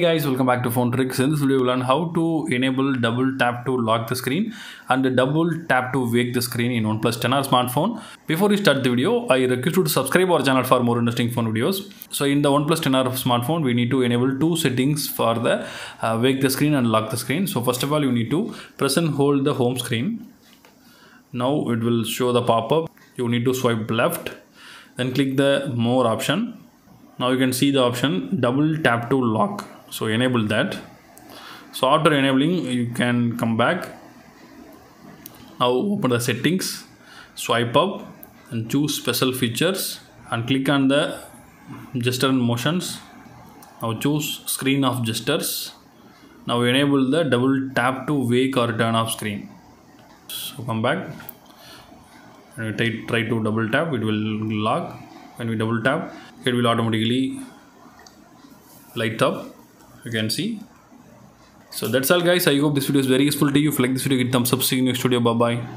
Guys, welcome back to Phone Trickz. In this video, we'll learn how to enable double tap to lock the screen and double tap to wake the screen in OnePlus 10R smartphone. Before we start the video, I request you to subscribe our channel for more interesting phone videos. So in the OnePlus 10R smartphone, we need to enable two settings for the uh, wake the screen and lock the screen. So first of all, you need to press and hold the home screen. Now it will show the pop-up. You need to swipe left, then click the more option. Now you can see the option double tap to lock. So enable that. So after enabling you can come back. Now open the settings swipe up and choose special features and click on the gesture and motions. Now choose screen of gestures. Now enable the double tap to wake or turn off screen. So come back. And try, try to double tap it will lock when we double tap. It will automatically light up. You can see. So that's all guys. I hope this video is very useful to you. If you like this video hit thumbs up. See you in next video. Bye bye